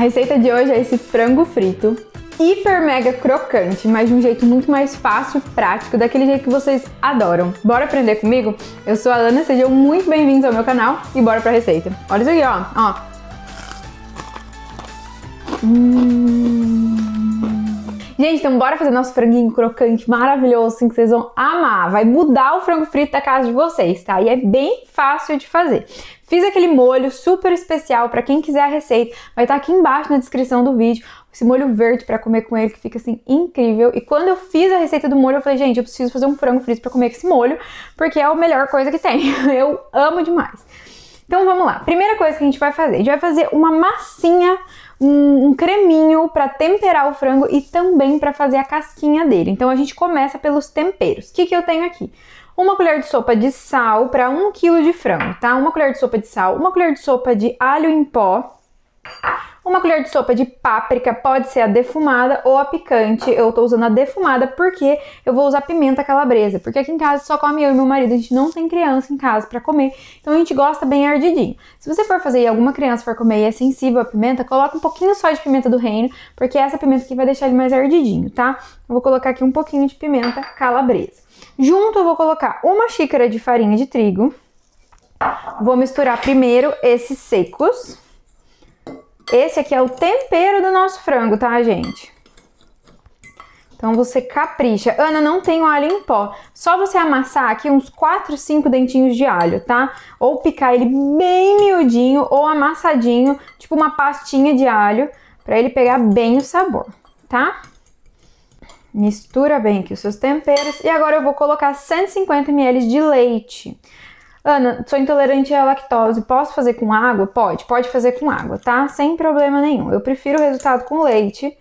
A receita de hoje é esse frango frito hiper mega crocante, mas de um jeito muito mais fácil prático, daquele jeito que vocês adoram. Bora aprender comigo? Eu sou a Ana, sejam muito bem-vindos ao meu canal e bora pra receita. Olha isso aqui, ó. ó. Hum... Gente, então bora fazer nosso franguinho crocante maravilhoso, assim que vocês vão amar. Vai mudar o frango frito da casa de vocês, tá? E é bem fácil de fazer. Fiz aquele molho super especial para quem quiser a receita. Vai estar tá aqui embaixo na descrição do vídeo. Esse molho verde para comer com ele que fica assim incrível. E quando eu fiz a receita do molho, eu falei, gente, eu preciso fazer um frango frito para comer com esse molho, porque é a melhor coisa que tem. Eu amo demais. Então vamos lá. Primeira coisa que a gente vai fazer, a gente vai fazer uma massinha um, um creminho para temperar o frango e também para fazer a casquinha dele. Então a gente começa pelos temperos. O que, que eu tenho aqui? Uma colher de sopa de sal para 1 kg de frango, tá? Uma colher de sopa de sal, uma colher de sopa de alho em pó, uma colher de sopa de páprica, pode ser a defumada ou a picante. Eu tô usando a defumada porque eu vou usar pimenta calabresa. Porque aqui em casa só come eu e meu marido, a gente não tem criança em casa para comer. Então a gente gosta bem ardidinho. Se você for fazer e alguma criança for comer e é sensível à pimenta, coloca um pouquinho só de pimenta do reino, porque essa pimenta aqui vai deixar ele mais ardidinho, tá? Eu vou colocar aqui um pouquinho de pimenta calabresa. Junto eu vou colocar uma xícara de farinha de trigo. Vou misturar primeiro esses secos. Esse aqui é o tempero do nosso frango, tá, gente? Então você capricha. Ana, não tenho alho em pó. Só você amassar aqui uns 4, 5 dentinhos de alho, tá? Ou picar ele bem miudinho ou amassadinho, tipo uma pastinha de alho, para ele pegar bem o sabor, tá? Mistura bem aqui os seus temperos. E agora eu vou colocar 150 ml de leite. Ana, sou intolerante à lactose, posso fazer com água? Pode, pode fazer com água, tá? Sem problema nenhum. Eu prefiro o resultado com leite,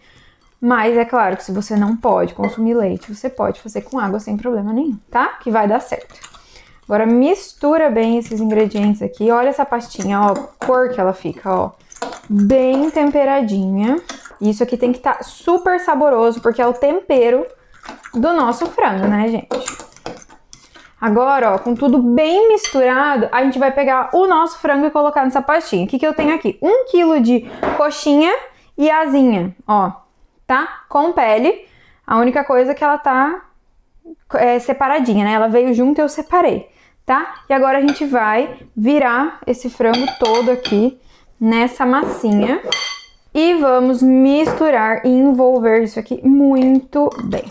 mas é claro que se você não pode consumir leite, você pode fazer com água sem problema nenhum, tá? Que vai dar certo. Agora mistura bem esses ingredientes aqui. Olha essa pastinha, ó, a cor que ela fica, ó. Bem temperadinha. Isso aqui tem que estar tá super saboroso, porque é o tempero do nosso frango, né, gente? Agora, ó, com tudo bem misturado, a gente vai pegar o nosso frango e colocar nessa pastinha. O que, que eu tenho aqui? Um quilo de coxinha e asinha, ó, tá? Com pele. A única coisa é que ela tá é, separadinha, né? Ela veio junto e eu separei, tá? E agora a gente vai virar esse frango todo aqui nessa massinha e vamos misturar e envolver isso aqui muito bem.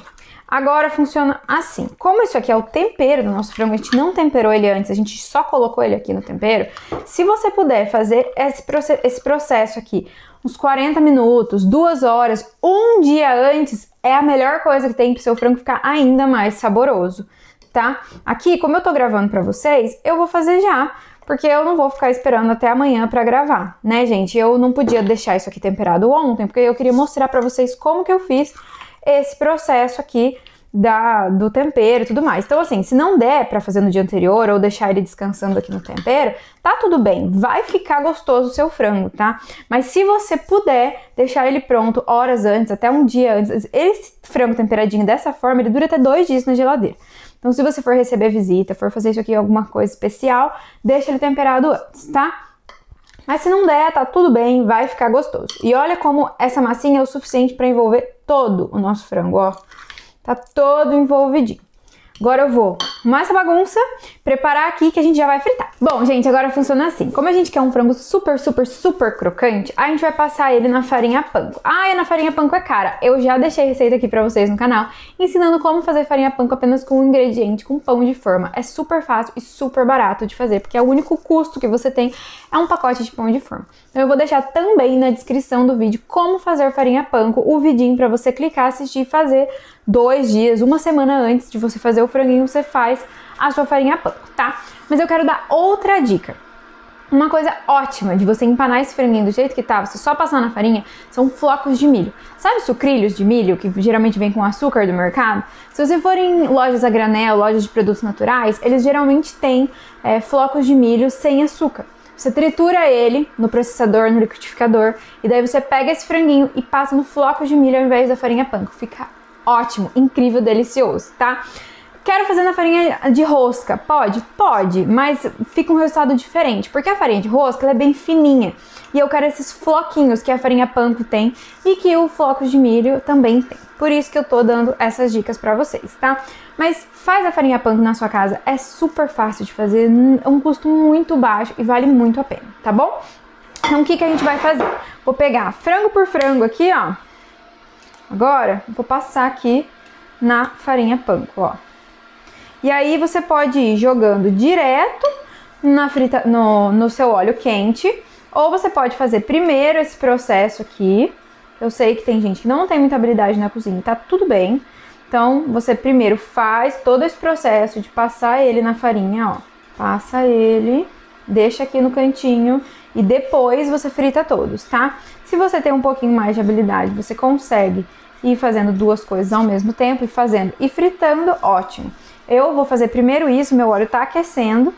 Agora funciona assim. Como isso aqui é o tempero do nosso frango, a gente não temperou ele antes, a gente só colocou ele aqui no tempero. Se você puder fazer esse, esse processo aqui uns 40 minutos, duas horas, um dia antes, é a melhor coisa que tem para o seu frango ficar ainda mais saboroso, tá? Aqui, como eu tô gravando para vocês, eu vou fazer já, porque eu não vou ficar esperando até amanhã para gravar, né, gente? Eu não podia deixar isso aqui temperado ontem, porque eu queria mostrar para vocês como que eu fiz esse processo aqui da, do tempero e tudo mais. Então, assim, se não der para fazer no dia anterior ou deixar ele descansando aqui no tempero, tá tudo bem, vai ficar gostoso o seu frango, tá? Mas se você puder deixar ele pronto horas antes, até um dia antes, esse frango temperadinho dessa forma, ele dura até dois dias na geladeira. Então, se você for receber visita, for fazer isso aqui alguma coisa especial, deixa ele temperado antes, tá? Mas se não der, tá tudo bem, vai ficar gostoso. E olha como essa massinha é o suficiente para envolver todo o nosso frango, ó. Tá todo envolvidinho. Agora eu vou arrumar essa bagunça, preparar aqui que a gente já vai fritar. Bom, gente, agora funciona assim. Como a gente quer um frango super, super, super crocante, a gente vai passar ele na farinha panko. Ah, e na farinha panko é cara. Eu já deixei receita aqui pra vocês no canal, ensinando como fazer farinha panko apenas com um ingrediente, com pão de forma. É super fácil e super barato de fazer, porque é o único custo que você tem é um pacote de pão de forma. Então eu vou deixar também na descrição do vídeo como fazer farinha panko, o vidinho para você clicar, assistir e fazer dois dias, uma semana antes de você fazer o franguinho, você faz a sua farinha panko, tá? Mas eu quero dar outra dica. Uma coisa ótima de você empanar esse franguinho do jeito que tá, você só passar na farinha, são flocos de milho. Sabe sucrilhos de milho que geralmente vem com açúcar do mercado? Se você for em lojas a granel, lojas de produtos naturais, eles geralmente têm é, flocos de milho sem açúcar. Você tritura ele no processador, no liquidificador, e daí você pega esse franguinho e passa no floco de milho ao invés da farinha panko. Fica ótimo, incrível, delicioso, tá? Quero fazer na farinha de rosca. Pode? Pode, mas fica um resultado diferente, porque a farinha de rosca é bem fininha. E eu quero esses floquinhos que a farinha panko tem e que o floco de milho também tem. Por isso que eu tô dando essas dicas para vocês, tá? Mas faz a farinha panko na sua casa, é super fácil de fazer, é um custo muito baixo e vale muito a pena, tá bom? Então o que, que a gente vai fazer? Vou pegar frango por frango aqui, ó. Agora, vou passar aqui na farinha panko, ó. E aí você pode ir jogando direto na frita, no, no seu óleo quente, ou você pode fazer primeiro esse processo aqui. Eu sei que tem gente que não tem muita habilidade na cozinha, tá tudo bem. Então, você primeiro faz todo esse processo de passar ele na farinha, ó. Passa ele, deixa aqui no cantinho e depois você frita todos, tá? Se você tem um pouquinho mais de habilidade, você consegue ir fazendo duas coisas ao mesmo tempo e fazendo e fritando, ótimo. Eu vou fazer primeiro isso, meu óleo tá aquecendo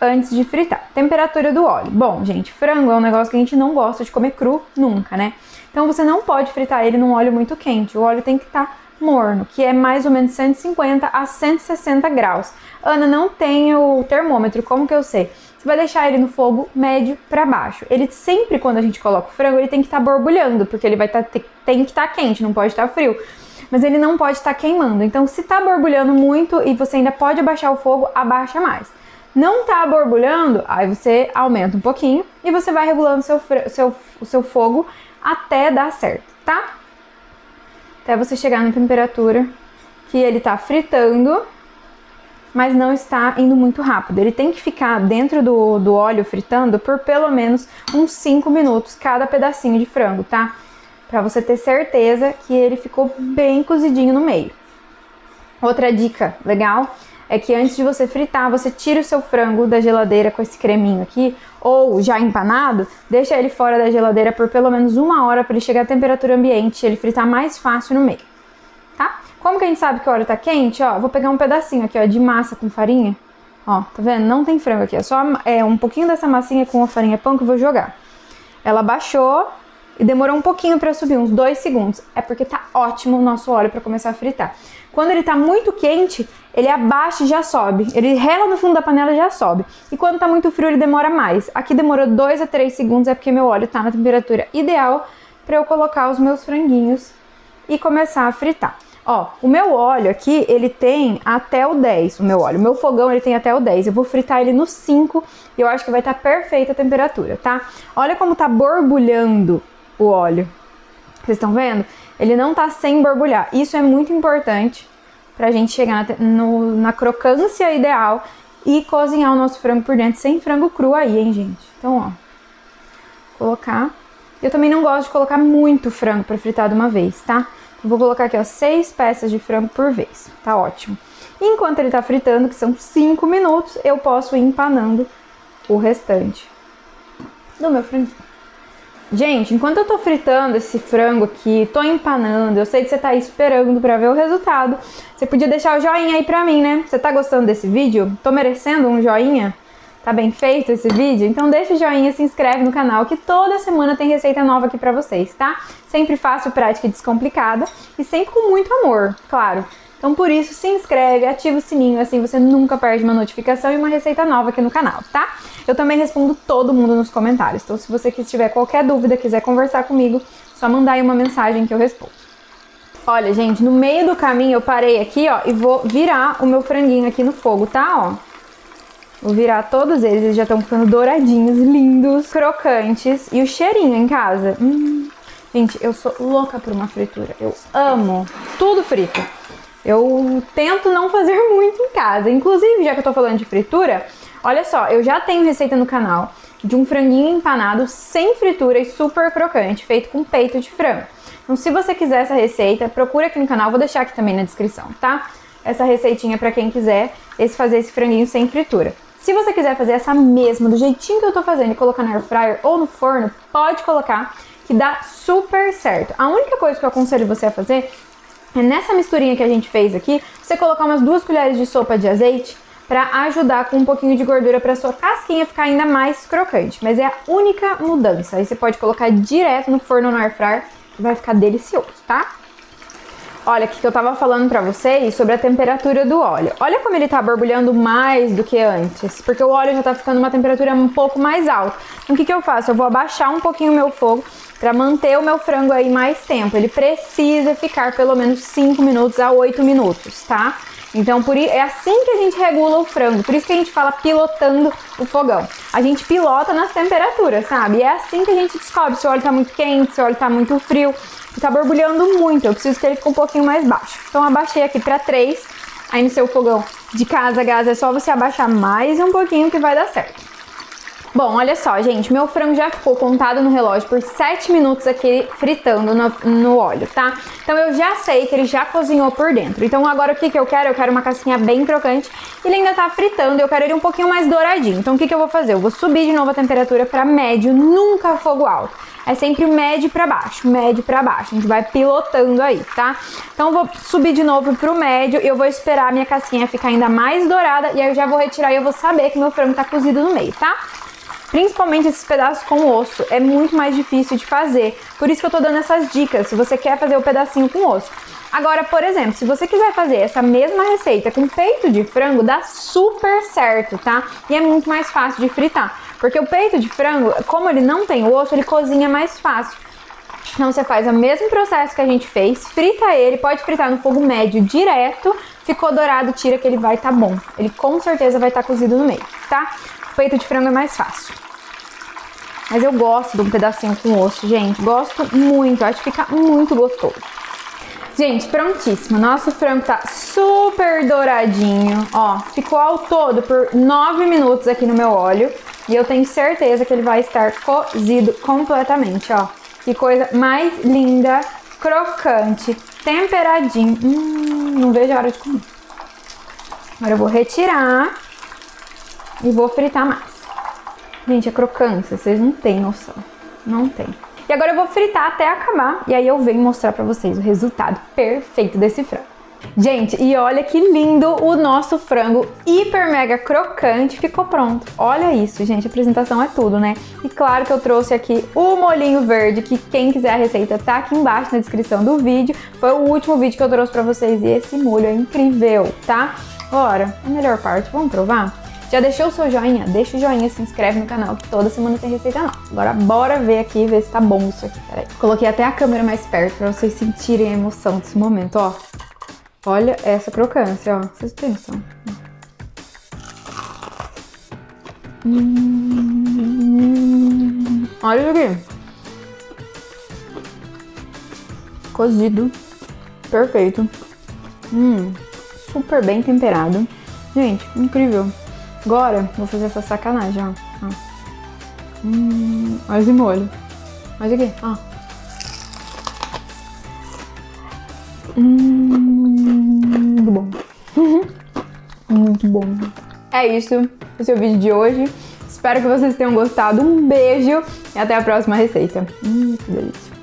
antes de fritar. Temperatura do óleo. Bom, gente, frango é um negócio que a gente não gosta de comer cru nunca, né? Então você não pode fritar ele num óleo muito quente. O óleo tem que estar tá morno, que é mais ou menos 150 a 160 graus. Ana, não tem o termômetro, como que eu sei? Você vai deixar ele no fogo médio para baixo. Ele sempre, quando a gente coloca o frango, ele tem que estar tá borbulhando, porque ele vai tá, tem que estar tá quente, não pode estar tá frio. Mas ele não pode estar tá queimando. Então, se está borbulhando muito e você ainda pode abaixar o fogo, abaixa mais. Não está borbulhando, aí você aumenta um pouquinho e você vai regulando seu, seu, o seu fogo até dar certo, tá? Até você chegar na temperatura que ele está fritando mas não está indo muito rápido. Ele tem que ficar dentro do, do óleo fritando por pelo menos uns 5 minutos cada pedacinho de frango, tá? Para você ter certeza que ele ficou bem cozidinho no meio. Outra dica legal é que antes de você fritar, você tira o seu frango da geladeira com esse creminho aqui, ou já empanado, deixa ele fora da geladeira por pelo menos uma hora para ele chegar à temperatura ambiente e ele fritar mais fácil no meio, tá? Como que a gente sabe que o óleo tá quente? Ó, vou pegar um pedacinho aqui, ó, de massa com farinha. Ó, tá vendo? Não tem frango aqui, é só é, um pouquinho dessa massinha com a farinha pão que eu vou jogar. Ela baixou e demorou um pouquinho para subir, uns dois segundos. É porque tá ótimo o nosso óleo para começar a fritar. Quando ele tá muito quente, ele abaixa e já sobe. Ele rela no fundo da panela e já sobe. E quando tá muito frio, ele demora mais. Aqui demorou 2 a 3 segundos, é porque meu óleo tá na temperatura ideal para eu colocar os meus franguinhos e começar a fritar. Ó, o meu óleo aqui, ele tem até o 10, o meu óleo. O meu fogão, ele tem até o 10. Eu vou fritar ele no 5 e eu acho que vai estar tá perfeita a temperatura, tá? Olha como tá borbulhando o óleo. Vocês estão vendo? Ele não tá sem borbulhar. Isso é muito importante pra gente chegar na, no, na crocância ideal e cozinhar o nosso frango por dentro sem frango cru aí, hein, gente? Então, ó, colocar. Eu também não gosto de colocar muito frango para fritar de uma vez, tá? Vou colocar aqui, ó, seis peças de frango por vez. Tá ótimo. Enquanto ele tá fritando, que são cinco minutos, eu posso ir empanando o restante do meu franguinho. Gente, enquanto eu tô fritando esse frango aqui, tô empanando, eu sei que você tá esperando para ver o resultado. Você podia deixar o joinha aí pra mim, né? Você tá gostando desse vídeo? Tô merecendo um joinha? Tá bem feito esse vídeo? Então deixa o joinha, se inscreve no canal que toda semana tem receita nova aqui pra vocês, tá? Sempre fácil, prática e descomplicada e sempre com muito amor, claro. Então por isso se inscreve, ativa o sininho, assim você nunca perde uma notificação e uma receita nova aqui no canal, tá? Eu também respondo todo mundo nos comentários, então se você tiver qualquer dúvida, quiser conversar comigo, só mandar aí uma mensagem que eu respondo. Olha, gente, no meio do caminho eu parei aqui, ó, e vou virar o meu franguinho aqui no fogo, tá? Ó, Vou virar todos eles, eles já estão ficando douradinhos, lindos, crocantes. E o cheirinho em casa. Hum. Gente, eu sou louca por uma fritura. Eu amo tudo frito. Eu tento não fazer muito em casa. Inclusive, já que eu tô falando de fritura, olha só, eu já tenho receita no canal de um franguinho empanado sem fritura e super crocante, feito com peito de frango. Então, se você quiser essa receita, procura aqui no canal, vou deixar aqui também na descrição, tá? Essa receitinha para quem quiser esse fazer esse franguinho sem fritura. Se você quiser fazer essa mesma, do jeitinho que eu tô fazendo e colocar na air fryer ou no forno, pode colocar, que dá super certo. A única coisa que eu aconselho você a fazer é nessa misturinha que a gente fez aqui, você colocar umas duas colheres de sopa de azeite para ajudar com um pouquinho de gordura para sua casquinha ficar ainda mais crocante. Mas é a única mudança. Aí você pode colocar direto no forno no air fryer, vai ficar delicioso, tá? Olha, o que eu tava falando pra vocês sobre a temperatura do óleo. Olha como ele tá borbulhando mais do que antes, porque o óleo já tá ficando uma temperatura um pouco mais alta. Então, o que, que eu faço? Eu vou abaixar um pouquinho o meu fogo para manter o meu frango aí mais tempo. Ele precisa ficar pelo menos 5 minutos a 8 minutos, tá? Então, por, é assim que a gente regula o frango. Por isso que a gente fala pilotando o fogão. A gente pilota nas temperaturas, sabe? E é assim que a gente descobre se o óleo tá muito quente, se o óleo tá muito frio. Tá borbulhando muito. Eu preciso que ele fique um pouquinho mais baixo. Então, abaixei aqui para 3. Aí no seu fogão de casa, gás, é só você abaixar mais um pouquinho que vai dar certo. Bom, olha só, gente, meu frango já ficou contado no relógio por 7 minutos aqui fritando no, no, óleo, tá? Então eu já sei que ele já cozinhou por dentro. Então agora o que, que eu quero? Eu quero uma casquinha bem crocante. Ele ainda tá fritando eu quero ele um pouquinho mais douradinho. Então o que, que eu vou fazer? Eu vou subir de novo a temperatura para médio, nunca fogo alto. É sempre médio para baixo, médio para baixo. A gente vai pilotando aí, tá? Então vou subir de novo pro médio e eu vou esperar a minha casquinha ficar ainda mais dourada e aí eu já vou retirar e eu vou saber que meu frango tá cozido no meio, tá? Principalmente esses pedaços com osso, é muito mais difícil de fazer. Por isso que eu tô dando essas dicas, se você quer fazer o pedacinho com osso. Agora, por exemplo, se você quiser fazer essa mesma receita com peito de frango, dá super certo, tá? E é muito mais fácil de fritar. Porque o peito de frango, como ele não tem osso, ele cozinha mais fácil. Então você faz o mesmo processo que a gente fez, frita ele, pode fritar no fogo médio direto, ficou dourado, tira que ele vai estar tá bom. Ele com certeza vai estar tá cozido no meio, tá? Peito de frango é mais fácil. Mas eu gosto de um pedacinho com osso, gente. Gosto muito, acho que fica muito gostoso. Gente, prontíssimo. Nosso frango tá super douradinho. Ó, ficou ao todo por 9 minutos aqui no meu óleo. E eu tenho certeza que ele vai estar cozido completamente, ó. Que coisa mais linda, crocante, temperadinho. Hum, não vejo a hora de comer. Agora eu vou retirar e vou fritar mais. Gente, é crocância, vocês não têm noção. Não tem. E agora eu vou fritar até acabar e aí eu venho mostrar pra vocês o resultado perfeito desse frango. Gente, e olha que lindo o nosso frango hiper mega crocante ficou pronto. Olha isso, gente, a apresentação é tudo, né? E claro que eu trouxe aqui o molinho verde, que quem quiser a receita tá aqui embaixo na descrição do vídeo. Foi o último vídeo que eu trouxe pra vocês e esse molho é incrível, tá? Agora, a melhor parte, vamos provar? Já deixou o seu joinha? Deixa o joinha, se inscreve no canal que toda semana tem receita nova. Agora bora ver aqui, ver se tá bom isso aqui. Peraí. Coloquei até a câmera mais perto pra vocês sentirem a emoção desse momento, ó. Olha essa crocância, ó. Vocês têm noção? Hum, olha isso aqui. Cozido. Perfeito. Hum, super bem temperado. Gente, incrível. Agora, vou fazer essa sacanagem, ó. ó. Hum, olha esse molho. Olha aqui, ó. Hum, muito bom. muito bom. É isso. Esse é o vídeo de hoje. Espero que vocês tenham gostado. Um beijo e até a próxima receita. Hum, que delícia.